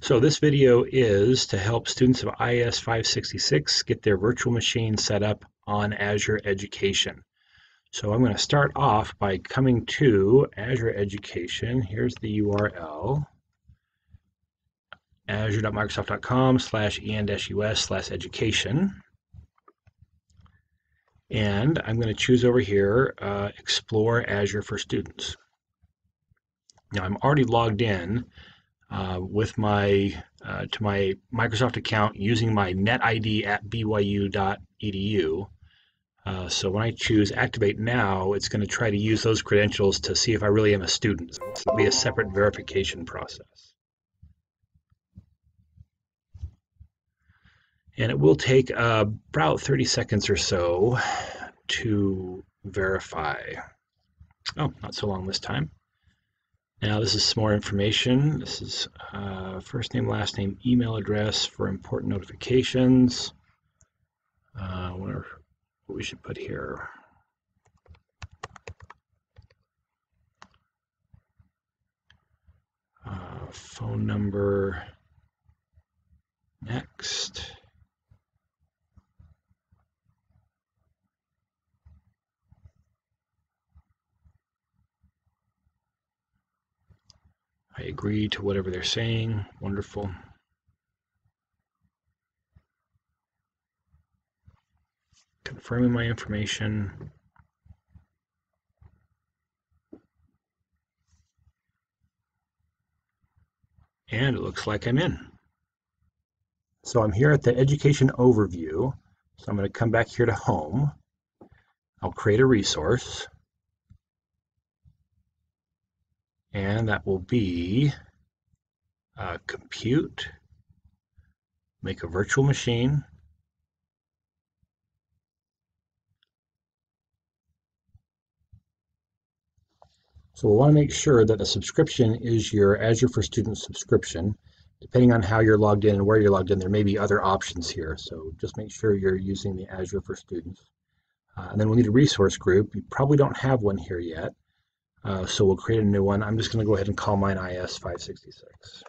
So this video is to help students of IS 566 get their virtual machine set up on Azure Education. So I'm going to start off by coming to Azure Education. Here's the URL, azure.microsoft.com slash en-us slash education. And I'm going to choose over here, uh, Explore Azure for Students. Now I'm already logged in uh, with my uh, to my Microsoft account using my NetID at byu.edu. Uh, so when I choose Activate Now, it's going to try to use those credentials to see if I really am a student. So it'll be a separate verification process. And it will take uh, about 30 seconds or so to verify. Oh, not so long this time. Now this is some more information. This is uh, first name, last name, email address for important notifications. Uh, what we should put here. Uh, phone number. Next. I agree to whatever they're saying. Wonderful. Confirming my information. And it looks like I'm in. So I'm here at the education overview. So I'm going to come back here to home. I'll create a resource. And that will be uh, compute, make a virtual machine, So we'll want to make sure that the subscription is your Azure for Students subscription. Depending on how you're logged in and where you're logged in, there may be other options here. So just make sure you're using the Azure for Students. Uh, and then we'll need a resource group. You probably don't have one here yet. Uh, so we'll create a new one. I'm just going to go ahead and call mine IS 566.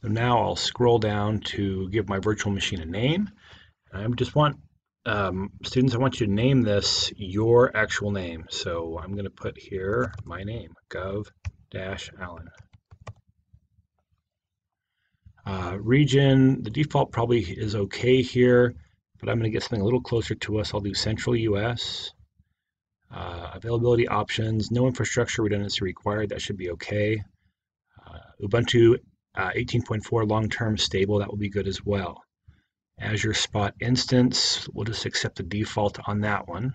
So now I'll scroll down to give my virtual machine a name. I just want um, students, I want you to name this your actual name. So I'm going to put here my name, gove-allen. Uh, region, the default probably is okay here but I'm going to get something a little closer to us. I'll do Central US. Uh, availability options, no infrastructure redundancy required. That should be okay. Uh, Ubuntu uh, 18.4 long-term stable, that will be good as well. Azure Spot Instance, we'll just accept the default on that one.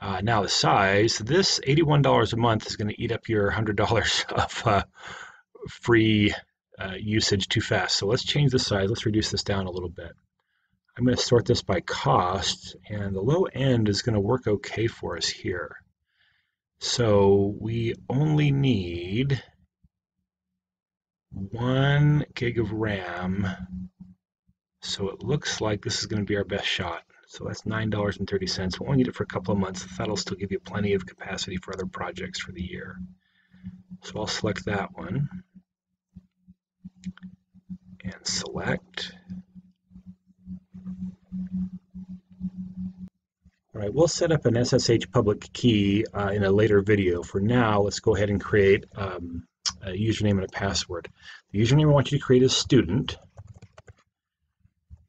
Uh, now the size, this $81 a month is going to eat up your $100 of uh, free uh, usage too fast. So let's change the size. Let's reduce this down a little bit. I'm going to sort this by cost, and the low end is going to work okay for us here. So we only need one gig of RAM. So it looks like this is going to be our best shot. So that's $9.30. We'll only need it for a couple of months. That'll still give you plenty of capacity for other projects for the year. So I'll select that one and select. Right, we'll set up an SSH public key uh, in a later video. For now, let's go ahead and create um, a username and a password. The username I want you to create is student,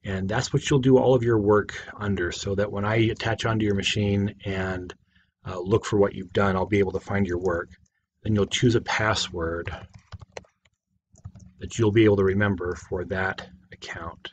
and that's what you'll do all of your work under, so that when I attach onto your machine and uh, look for what you've done, I'll be able to find your work. Then you'll choose a password that you'll be able to remember for that account.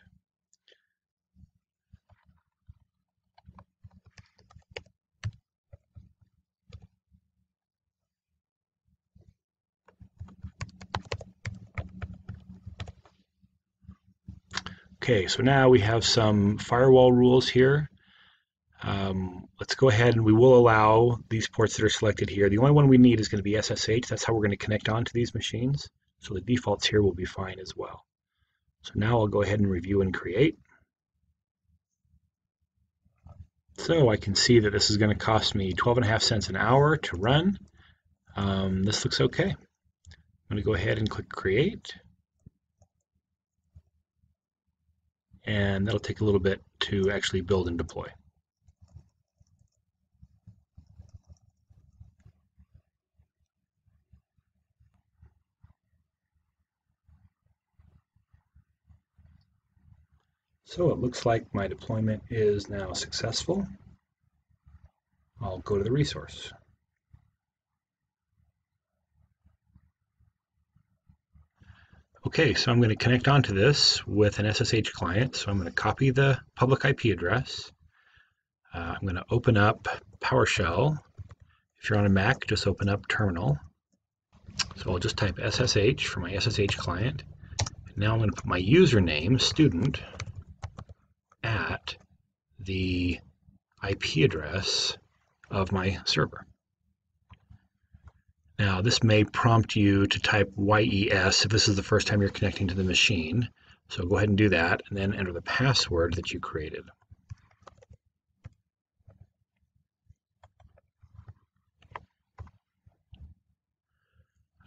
Okay, so now we have some firewall rules here. Um, let's go ahead and we will allow these ports that are selected here. The only one we need is going to be SSH. That's how we're going to connect onto these machines. So the defaults here will be fine as well. So now I'll go ahead and review and create. So I can see that this is going to cost me 12 and a half cents an hour to run. Um, this looks okay. I'm going to go ahead and click create. And that'll take a little bit to actually build and deploy. So it looks like my deployment is now successful. I'll go to the resource. Okay, so I'm going to connect onto this with an SSH client. So I'm going to copy the public IP address. Uh, I'm going to open up PowerShell. If you're on a Mac, just open up Terminal. So I'll just type SSH for my SSH client. Now I'm going to put my username, student, at the IP address of my server. Now, this may prompt you to type YES if this is the first time you're connecting to the machine. So go ahead and do that, and then enter the password that you created.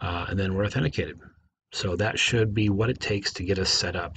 Uh, and then we're authenticated. So that should be what it takes to get us set up.